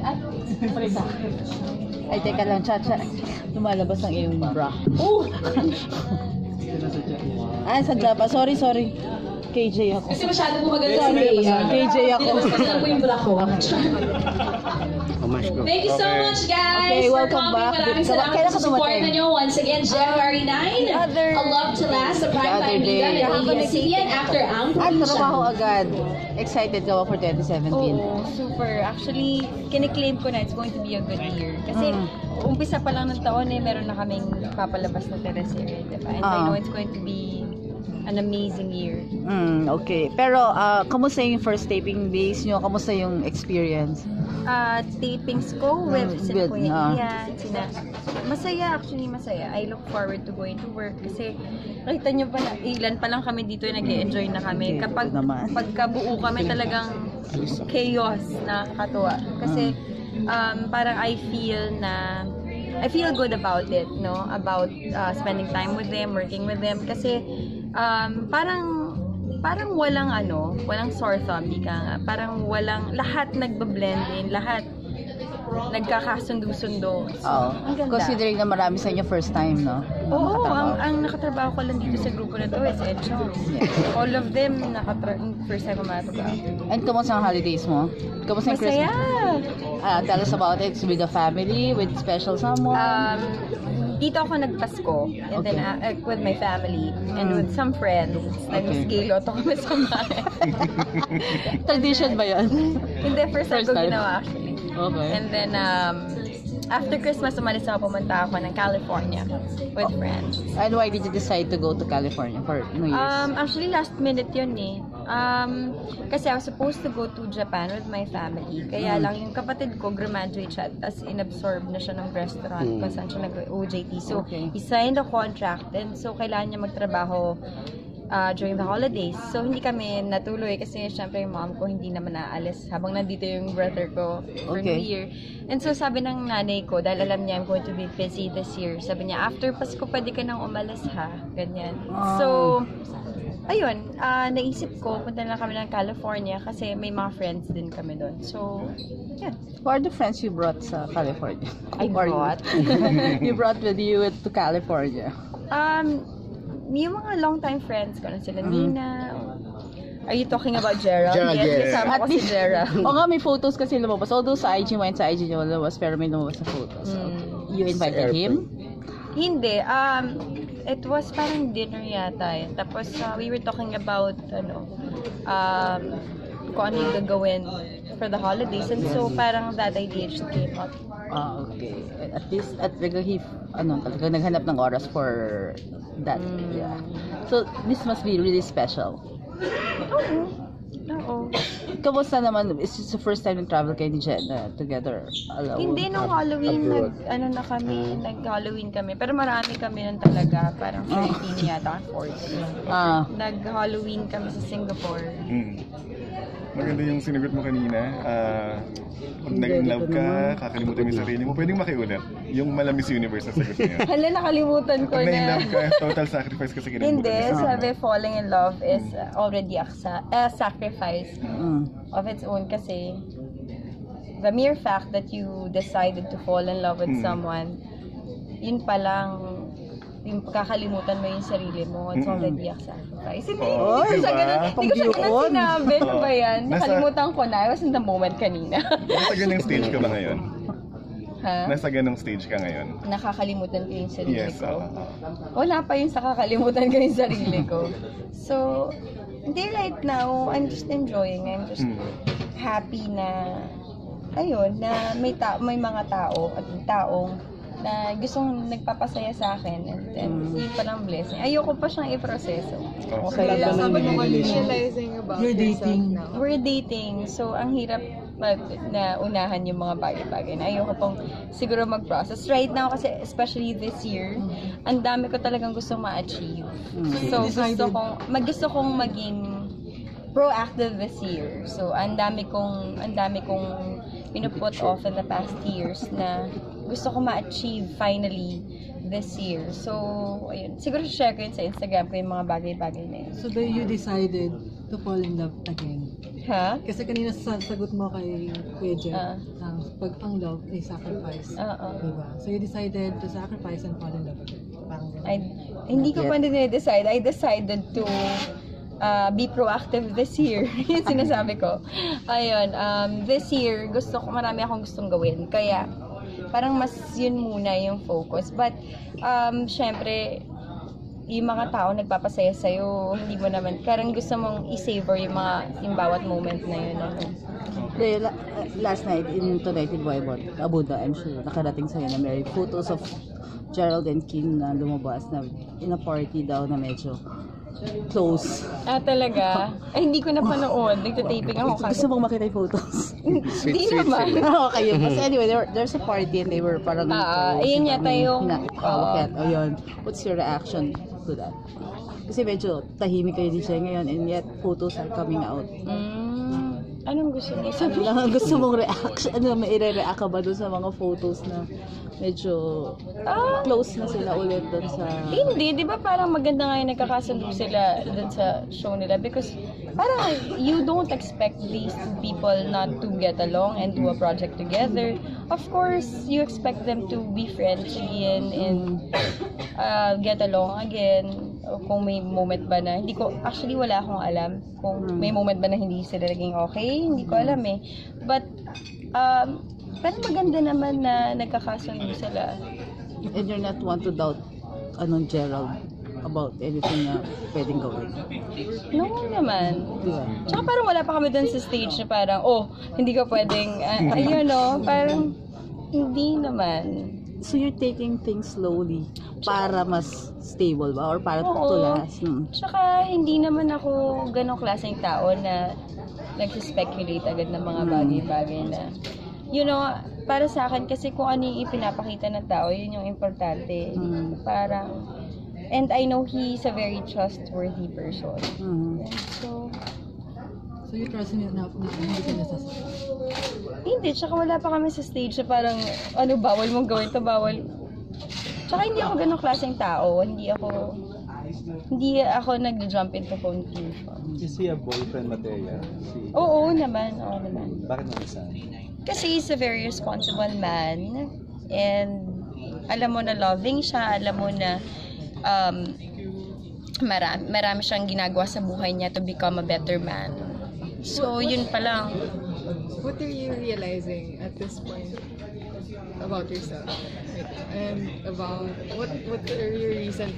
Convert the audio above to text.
Ano? Salita. Ay, teka lang, Chacha. Lumalabas ang iyong bra. Oh! Ay, sadya pa. Sorry, sorry. KJ ako. Kasi masyado po maganda Sorry, Rhea. KJ ako. Dinabas ko po yung bra ko. Thank you so Okay. much, guys, Okay, for welcome coming. back. Maraming Kailan salamat ka sa support dumating? ninyo. Once again, January 9, other- A Love to Last, the The prime other time day. liga ng ABS-CBN after ang At trabaho agad. Excited ka ba for 2017? Oo, super. Actually, kiniklaim ko na it's going to be a good year. Kasi Mm. umpisa pa lang ng taon eh, meron na kaming papalabas na teleserye, diba? And I Ah. know it's going to be an amazing year. Mm, okay. Pero, ah, kamusta yung first taping days nyo? Kamusta yung experience? Uh, tapings ko with Mm, sina good, Kuya ah. Ian, sina... Masaya, actually masaya. I look forward to going to work kasi nakita nyo pa na, ilan pa lang kami dito nag enjoy na kami. Okay, Kapag pagkabuo kami talagang chaos na katuwa. Kasi um, parang I feel na I feel good about it, no? About uh, spending time with them, working with them. Kasi um, parang parang walang ano, walang sore thumb, ka nga. Parang walang, lahat nagbablend in, lahat nagkakasundo-sundo. So, Oh, ang ganda. considering na marami sa inyo first time, no? Oo, Nakatrabaho. ang, ang nakatrabaho ko lang dito sa grupo na to is Ed Chong. Yeah. All of them, nakatra first time ko makatrabaho. And kumusta ang holidays mo? Kumusta Masaya! Christmas? Ah, tell us about it. With the family, with special someone? Um, dito ako nagpasko and then uh, uh, with my family and with some friends. Nag-scale auto kami sa bahay. Tradition ba yan? Hindi, first time First ko time. ginawa actually. Okay. And then, um, after Christmas, umalis ako, pumunta ako ng California with friends. And why did you decide to go to California for New Year's? Um, actually, last minute yun eh. Um, kasi I was supposed to go to Japan with my family. Kaya Mm. lang yung kapatid ko, graduate siya, tapos inabsorb na siya ng restaurant Mm. kung saan siya nag-OJT. So, Okay. he signed a contract and so kailangan niya magtrabaho uh, during the holidays. So, hindi kami natuloy kasi syempre yung mom ko hindi naman naalis habang nandito yung brother ko for Okay. New Year. And so, sabi ng nanay ko, dahil alam niya I'm going to be busy this year, sabi niya, after Pasko, pwede ka nang umalis ha. Ganyan. Ah. So, ayun, ah, naisip ko, punta na kami ng California kasi may mga friends din kami doon. So, yeah. Who are the friends you brought sa California? I Who are you? brought? you brought with you to California. Um, yung mga long-time friends ko na sila, Mhm. Nina. Are you talking about Gerald? Gerald, yes, yes. kasama ko si Gerald. o nga, may photos kasi lumabas. Although sa IG mo and sa IG niyo lumabas, pero may lumabas sa photos. Mm. You invited him? Hindi. Um, it was parang dinner yata yun. Tapos, uh, we were talking about, ano, um, kung ano yung gagawin for the holidays. And so, parang that idea just came up. Ah, okay. At least, at talaga he, ano, talaga naghanap ng oras for that. Mm. Yeah. So, this must be really special. Oo. Oo. Kamusta naman, is this the first time nag-travel kayo ni Jenna together alone? Hindi, nung Halloween, nag, ano na kami, nag-Halloween kami. Pero marami kami nun talaga. Parang 13 yata, 14. Ah, Nag-Halloween kami sa Singapore. Mm. Maganda yung sinagot mo kanina. Ah, pag nag-in-love ka, kakalimutan mo yung sarili mo, pwedeng makiulit. Yung Malamis Universe na sagot niya. Hala, nakalimutan ko Pag na. na-in-love ka, total sacrifice kasi kinabutan Hindi, sabi falling in love is uh, already a, sa- a sacrifice mm. of its own kasi the mere fact that you decided to fall in love with Mm. someone, yun pa lang, yung kakalimutan mo yung sarili mo, it's already a sacrifice. Hindi, Oo, hindi ko siya diba? ganun, hindi ko siya ganun sinabi. Ano ba yan? Nasa- Nakalimutan ko na. I was in the moment kanina. Nasa ganung stage ka ba ngayon? ha? Nasa ganung stage ka ngayon? Nakakalimutan ko yung sarili Yes, ko. oo. Wala pa yung sa kakalimutan ko yung sarili ko. So, hindi right now, I'm just enjoying. I'm just Mm. happy na, ayun, na may, ta may mga tao at taong na gustong nagpapasaya sa akin and then yun pa lang blessing. Ayoko pa siyang iproseso. Okay lang. Sabi mo kanina, realizing about You're dating. now. We're dating, so ang hirap mag, na unahan yung mga bagay-bagay na ayoko pong siguro mag-process. Right now, kasi especially this year, ang dami ko talagang gusto ma-achieve. So, gusto kong, mag, gusto kong maging proactive this year. So, ang dami kong, ang dami kong pinuput off in the past years na gusto ko ma-achieve finally this year. So, ayun. Siguro share ko yun sa Instagram ko yung mga bagay-bagay na yun. So then you decided to fall in love again. Ha? Kasi kanina sa sagot mo kay Kuya Jeff, Ah. ang pag ang love ay sacrifice. Oo. Diba? So you decided to sacrifice and fall in love again. Parang. I, hindi ko pa decide. I decided to uh, be proactive this year. Yung sinasabi ko. Ayun, um, this year, gusto ko, marami akong gustong gawin. Kaya, parang mas yun muna yung focus. But, um, syempre, yung mga tao nagpapasaya sa'yo, hindi mo naman, parang gusto mong i-savor yung mga, yung bawat moment na yun. Ano. Last night in Tonight in Boybot, Abuda, I'm sure, nakarating sa'yo na may photos of Gerald and Kim na lumabas na in a party daw na medyo close. Ah, talaga? Ay, hindi ko napanood. Nagtataping ako Gusto kasi. mong makita yung photos? Hindi naman. okay, yun. Kasi anyway, there, there's a party and they were parang Ah, close. ayun yata yung- Na, hawak yan. O yun. What's your reaction to that? Kasi medyo tahimik kayo ni Shea ngayon and yet photos are coming out. Mm, anong gusto mo sabihin? lang ang gusto mong reaction? Ano, may ire-react ka ba dun sa mga photos na medyo Ah, close na sila ulit dun sa... hindi, di ba parang maganda nga yung nagkakasundo sila dun sa show nila because parang you don't expect these two people not to get along and do a project together. Of course, you expect them to be friends again and uh, get along again. O Kung may moment ba na, hindi ko, actually wala akong alam kung may moment ba na hindi sila naging okay, hindi ko alam eh. But, um, pero maganda naman na nagkakasundo sila. And you're not one to doubt anong Gerald about anything na pwedeng gawin. No naman. Ba? Tsaka parang wala pa kami dun sa stage na parang, oh, hindi ka pwedeng, uh, ayun no, parang, hindi naman. So you're taking things slowly para mas stable ba? Or para Oo. to last? Hmm. Tsaka hindi naman ako ganong klaseng tao na nagsispekulate agad ng mga bagay-bagay na, you know, para sa akin kasi kung ano yung ipinapakita ng tao, yun yung importante. Mm. Parang, and I know he's a very trustworthy person. Hmm. So, So you trust niya na, na hindi ka nasasabi. Hindi, tsaka wala pa kami sa stage na parang, ano, bawal mong gawin to, bawal. Tsaka hindi ako ganong klaseng tao. Hindi ako, hindi ako nag-jump into conclusion. Is he a boyfriend material? Si... Oo naman, oo naman. Bakit mo isa? Kasi he's a very responsible man. And alam mo na loving siya, alam mo na um, marami, marami siyang ginagawa sa buhay niya to become a better man. So, yun pa lang. What are you realizing at this point about yourself? And about what what are your recent